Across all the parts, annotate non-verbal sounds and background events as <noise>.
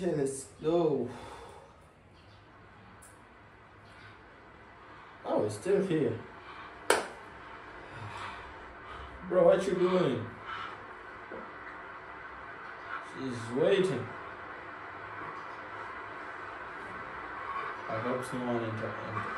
Okay, let's go. Oh, it's still here. Bro, what you doing? She's waiting. I hope someone enter.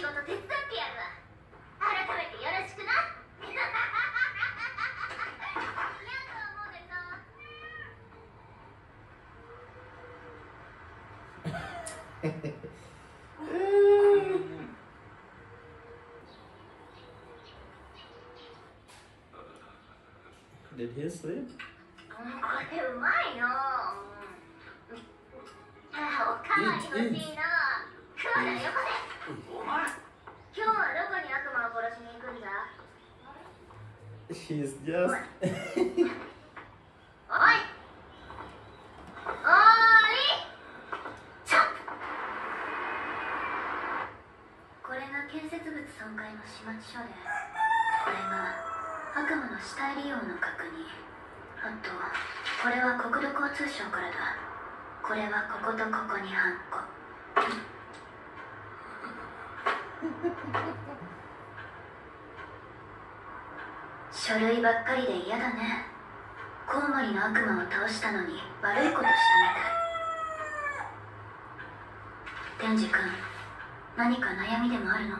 仕事手伝ってやるわ。改めてよろしくな。Did he sleep? これうまいの。あおかわり欲しいなクワラよこせお前今日はどこに悪魔を殺しに行くんだ She's just. おいおーいちょっこれが建設物損壊の始末書でこれが悪魔の死体利用の確認。あとこれは国土交通省からだ。これはこことここにハンコ書類ばっかりで嫌だね。コウモリの悪魔を倒したのに悪いことしたみたい。天智君何か悩みでもあるの？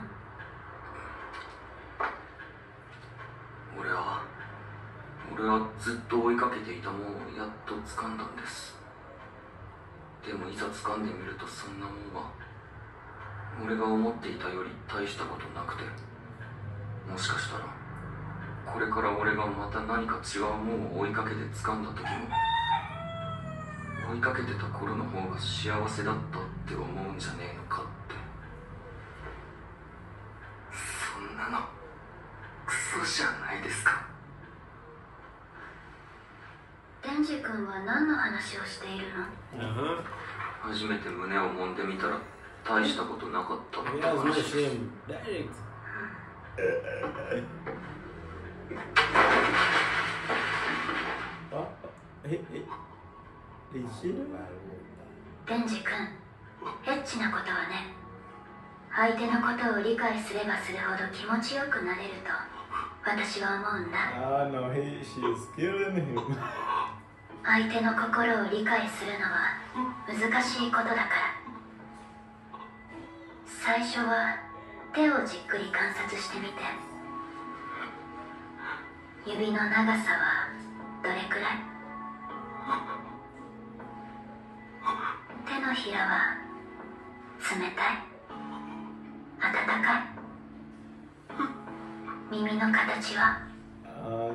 俺は俺はずっと追いかけていたものをやっと掴んだんです。でもいざ掴んでみるとそんなもんは俺が思っていたより大したことなくて。もしかしたらこれから俺がまた何か違うもんを追いかけて掴んだ時も追いかけてた頃の方が幸せだったって思うんじゃねえのかって。そんなのクソじゃないですか。天智君は何の話をしているの？Uh huh. 初めて胸を揉んでみたら大したことなかったって話です Oh, he, he, is she the 天智君エッチなことはね相手のことを理解すればするほど気持ちよくなれると私は思うんだ。Ah, no, he, she's killing him. 相手の心を理解するのは難しいことだから。最初は手をじっくり観察してみて指の長さはどれくらい？<laughs> 手のひらは冷たい？温かい？<laughs> 耳の形は？Ah.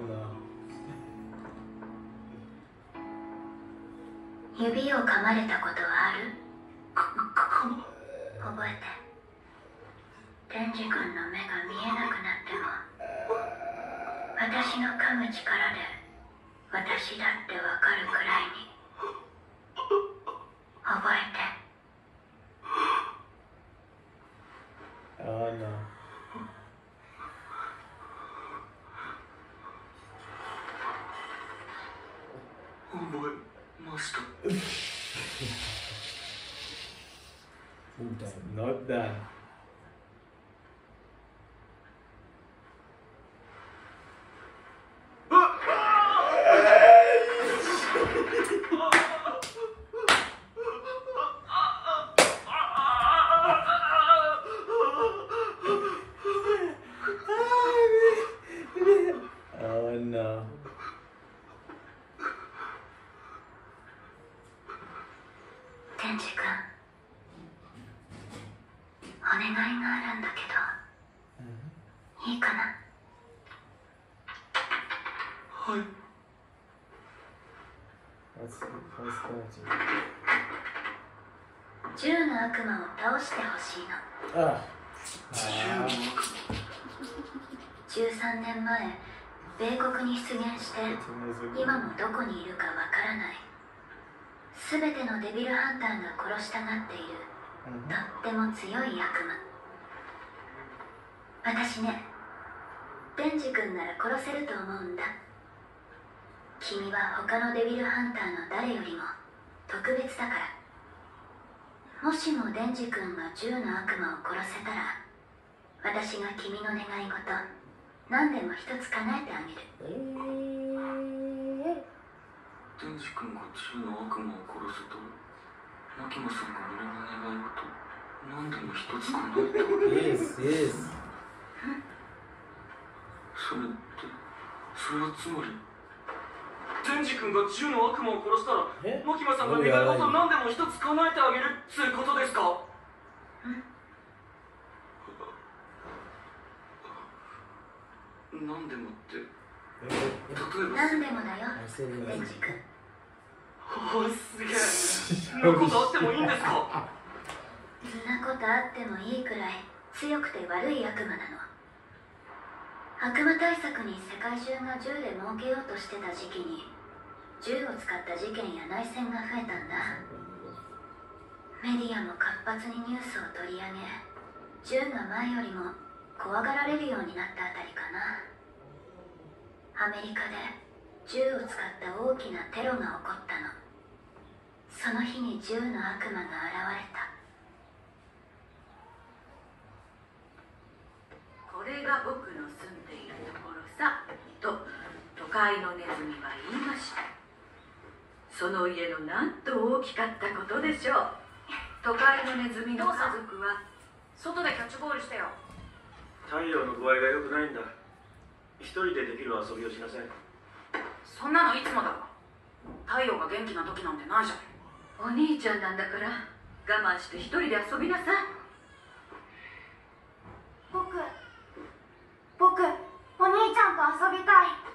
指を噛まれたことはある？覚えて。天智君の目が見えなくなっても私の噛む力で私だってわかるくらいに覚えて Oh, no. 覚えました Not done. いいかなはい That's, 銃の悪魔を倒してほしいの Ah. 銃の Ah. 13年前米国に出現して今もどこにいるかわからない全てのデビルハンターが殺したがっている Mhm. とっても強い悪魔私ねデンジ君なら殺せると思うんだ君は他のデビルハンターの誰よりも特別だから。もしもデンジ君が銃の悪魔を殺せたら私が君の願い事何でも一つ叶えてあげる。デンジ君が銃の悪魔を殺せたらマキマさんが俺の願い事何でも一つ叶えてあげる。Yes, yes. それってそれはつまりデンジ君が銃の悪魔を殺したらえ？マキマさんが願い事何でも一つ叶えてあげるっつうことですか？何でもって。例えば何でもだよ。デン君おいすげえ。<laughs> そんなことあってもいいんですか？そんなことあってもいいくらい強くて悪い悪魔なの。悪魔対策に世界中が銃で儲けようとしてた時期に銃を使った事件や内戦が増えたんだ。メディアも活発にニュースを取り上げ銃が前よりも怖がられるようになったあたりかな。アメリカで銃を使った大きなテロが起こったの。その日に銃の悪魔が現れた。これが僕の住んでいるところさと都会のネズミは言いました。その家のなんと大きかったことでしょう。都会のネズミの家族は外でキャッチボールしてよ。太陽の具合が良くないんだ。一人でできる遊びをしなさい。そんなのいつもだ。わ太陽が元気な時なんてないじゃん。お兄ちゃんなんだから我慢して一人で遊びなさい。僕僕お兄ちゃんと遊びたい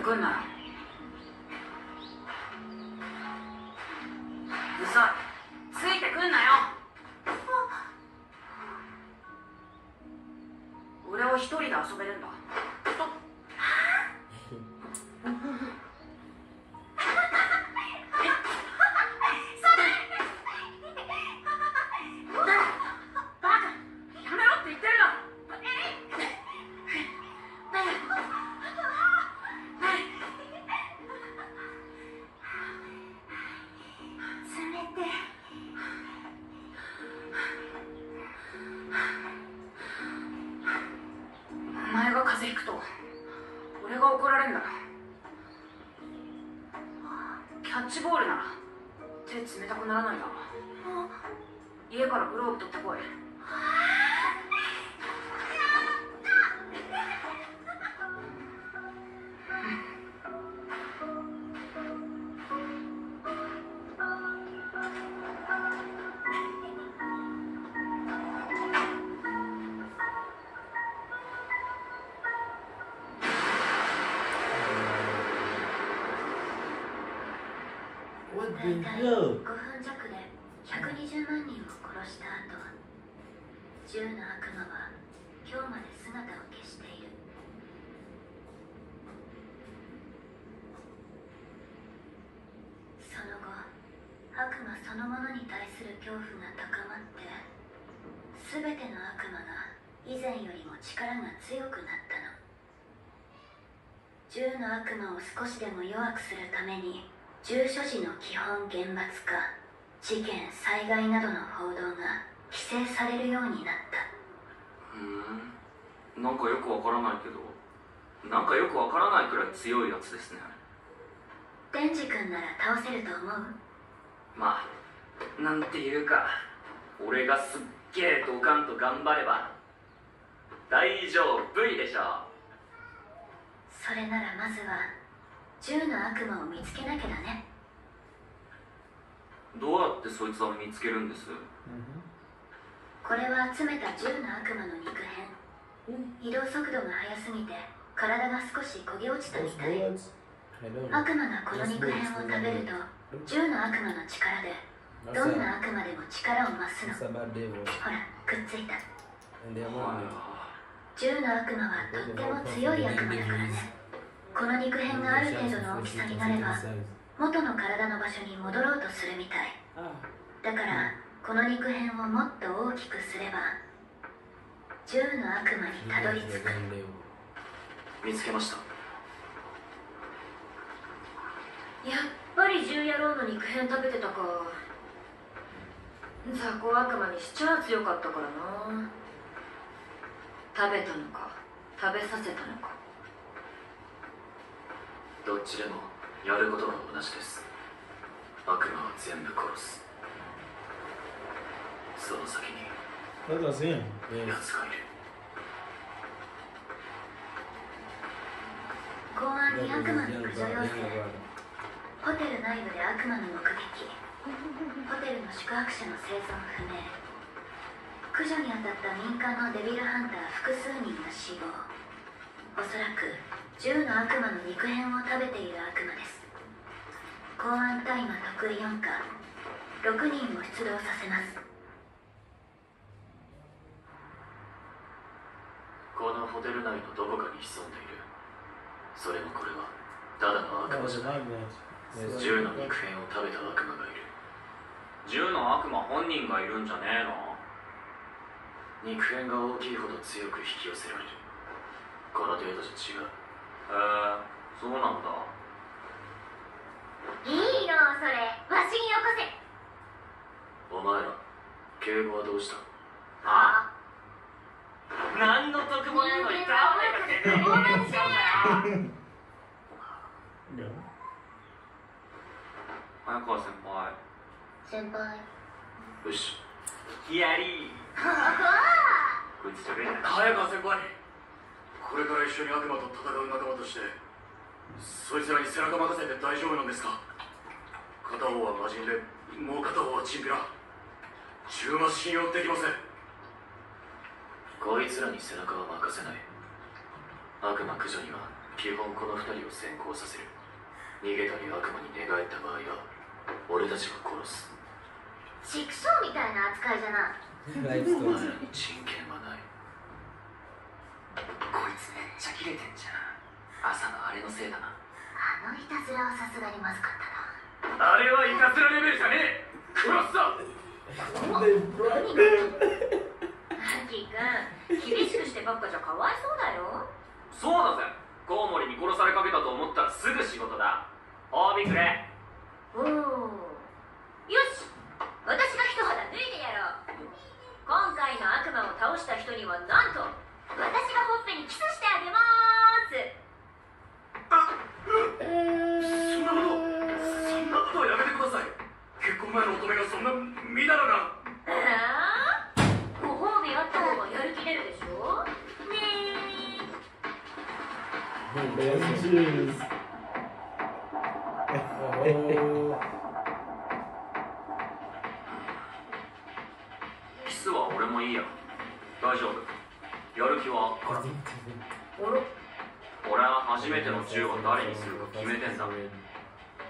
てくんなようるさいついてくんなよ。俺は一人で遊べるんだ。な。ら手冷たくならないだろ家からグローブ取ってこいそのものに対する恐怖が高まって全ての悪魔が以前よりも力が強くなったの。銃の悪魔を少しでも弱くするために銃所持の基本厳罰化事件災害などの報道が規制されるようになった。うーん。なんかよくわからないけどなんかよくわからないくらい強いやつですねデンジ君なら倒せると思う？まあなんていうか俺がすっげえドカンと頑張れば大丈夫いでしょそれならまずは10の悪魔を見つけなきゃだね。どうやってそいつは見つけるんです？これは集めた10の悪魔の肉片。移動速度が速すぎて体が少し焦げ落ちたみたい.悪魔がこの肉片を食べると10の悪魔の力でどんな悪魔でも力を増すの.ほらくっついた。10の悪魔はとっても強い悪魔だからね。この肉片がある程度の大きさになれば元の体の場所に戻ろうとするみたい。Ah, だからこの肉片をもっと大きくすれば10の悪魔にたどり着く.見つけました。やっぱり獣野郎の肉片食べてたか雑魚悪魔にしちゃ強かったからな食べたのか食べさせたのかどっちでもやることは同じです悪魔は全部殺すその先に.奴がいる公安に悪魔の駆除.要請.ホテル内部で悪魔の目撃ホテルの宿泊者の生存不明。駆除に当たった民間のデビルハンター複数人が死亡。おそらく10の悪魔の肉片を食べている悪魔です。公安大麻得意4課。6人を出動させます。このホテル内のどこかに潜んでいる。それもこれはただの悪魔。じゃない.銃の肉片を食べた悪魔がいる銃の悪魔本人がいるんじゃねえの？肉片が大きいほど強く引き寄せられる。この程度じゃ違う。へえそうなんだ。いいのそれ。わしによこせ。お前ら敬語はどうした？あ？何の得もねえの？に人間はお前が傲慢せん Yeah. 早川先輩先輩よしやりこいつじゃべえな早川先輩これから一緒に悪魔と戦う仲間としてそいつらに背中任せて大丈夫なんですか片方は魔人でもう片方はチンピラ中馬信用できませんこいつらに背中は任せない。悪魔駆除には基本この二人を先行させる。逃げたり悪魔に寝返った場合は俺たちが殺す。畜生みたいな扱いじゃなに人権はない。<laughs> こいつめっちゃキレてんじゃん。朝のあれのせいだな。あのいたずらはさすがにまずかったな。あれはいたずらレベルじゃねえ。殺すぞ They brought them. アキ君厳しくしてばっかじゃかわいそうだよ。そうだぜ。コウモリに殺されかけたと思ったらすぐ仕事だ。褒美くれ。おおよし私が一肌脱いでやろう今回の悪魔を倒した人にはなんと私がほっぺにキスしてあげます。そんなことそんなことはやめてください。結婚前の乙女がそんなみだらな。ああご褒美あった方がやる気出るでしょ？ね. Oh. キスは俺もいいや大丈夫。やる気はあっから俺は初めての銃を誰にするか決めてんだ。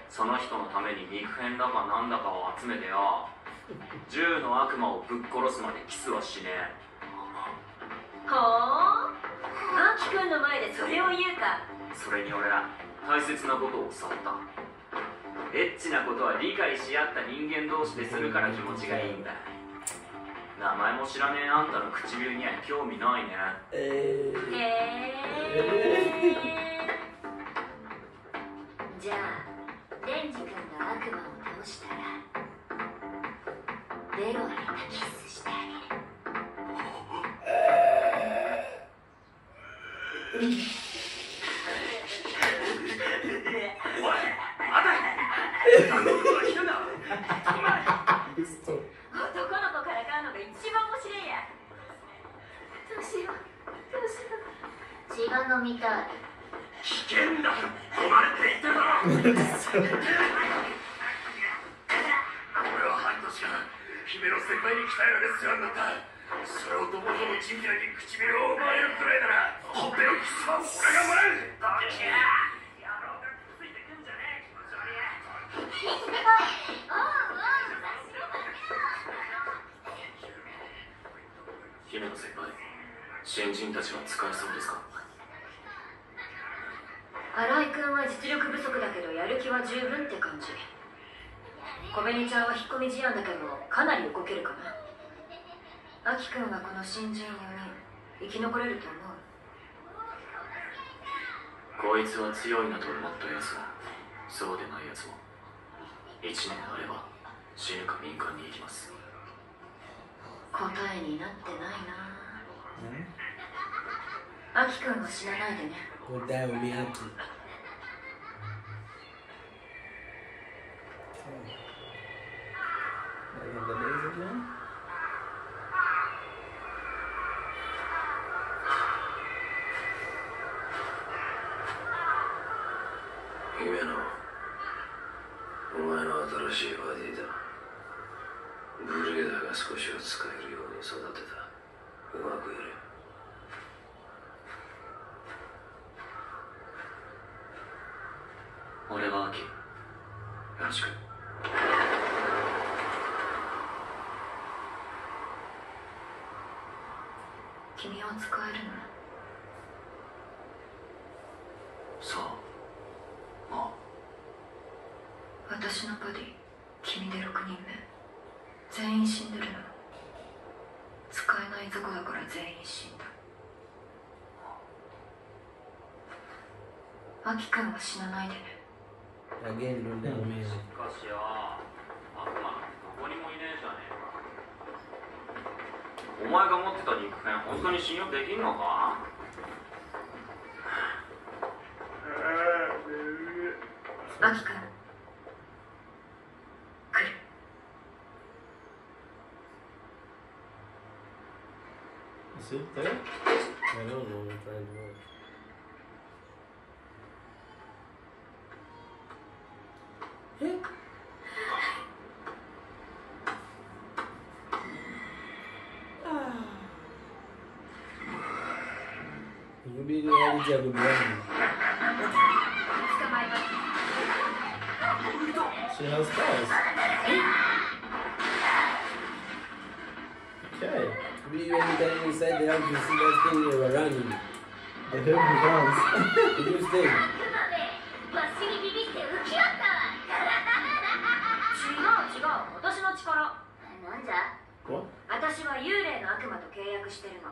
その人のために肉片だかなんだかを集めてよ銃の悪魔をぶっ殺すまでキスはしねえ。ほーアキ君の前でそれを言うか。それに俺ら大切なことを教わった。エッチなことは理解し合った人間同士でするから気持ちがいいんだ名前も知らねえあんたの唇には興味ないね Eh. へえじゃあデンジ君が悪魔を倒したらベロを入れたキスしてあげる何の <laughs> れたそれをともともチンピラに唇を奪われるくらいならほっぺのキスは俺がもらうどっちや野郎がついてくんじゃねえ気持ち悪い姫の先輩新人たちは使えそうですか？新井君は実力不足だけどやる気は十分って感じ。小紅ちゃんは引っ込み思案だけどかなり動けるかなアキ君はこの新人4人生き残れると思う？こいつは強いなと思ったやつもそうでないやつも1年あれば死ぬか民間に行きます答えになってないなアキ君は死なないでね after. Okay. Like the days again? 姫野お前の新しいバディだブレーダーが少しは使えるように育てたうまくやれ俺はアキよろしく。君は使えるの？そう。まあ私のバディ君で6人目。全員死んでるの。使えない雑魚だから全員死んだ。アキ君は死なないでね Again, run down me. しかしよ悪魔どこにもいねえじゃねえか。お前が持ってた肉片本当に信用できんのか？アキ君来る。Is it there? I don't to be 捕まえます She has scars. Okay. Maybe you anytime inside the house, you see that thing you were running. The hell runs. the new thing. 私の力なんじゃ?私は幽霊の悪魔と契約してるの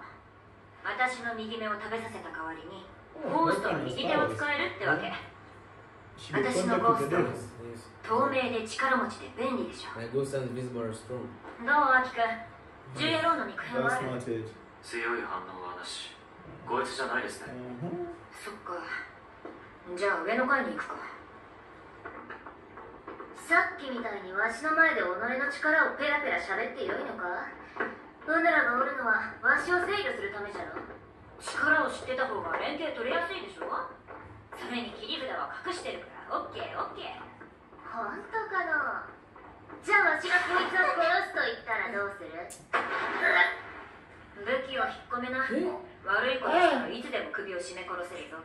私の右目を食べさせた代わりにゴーストの右手を使えるってわけ私のゴースト.透明で力持ちで便利でしょ My ghost and visible are strong. どうアキ君？ジュエローの肉片はある.強い反応はなしこいつじゃないですね Uh-huh. そっかじゃあ上の階に行くかさっきみたいにわしの前で己の力をペラペラ喋ってよいのか？うぬらがおるのはわしを制御するためじゃろ力を知ってた方が連携取りやすいでしょ？それに切り札は隠してるから。オッケーオッケー。本当かのじゃあわしがこいつを殺すと言ったらどうする？武器を引っ込めなえ？悪いことしたらいつでも首を絞め殺せるぞ。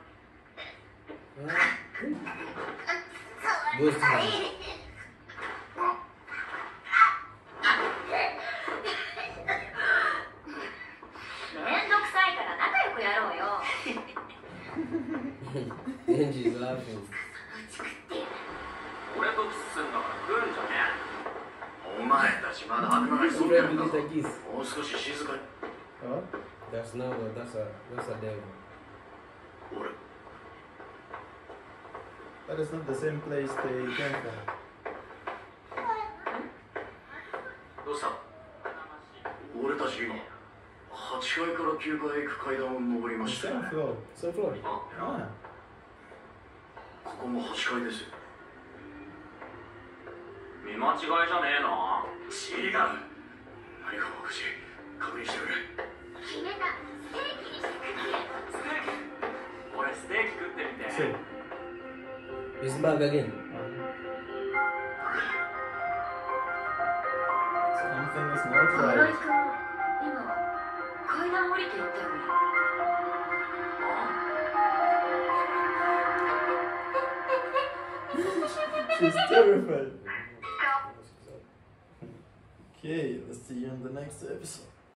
Ghost hand. めんどくさいから仲良くやろうよ Genji's laughing. 俺とキスすんだから来るんじゃねえお前たちまだ悪魔が His 潜んだぞもう少し静かに Huh? That's not a, that's a, that's a devil. 俺 That is not the same place they came from. どうした俺たち今8階から9階へ行く階段を登りました same floor. So floor. あ Ah. こも8階です。見間違いじゃねえの違う。何かお確認してくれ決めたステーキにしてくれステーキ俺ステーキ食ってみて。階段降りて行ったよね。She's terrified. Okay, let's see you in the next episode.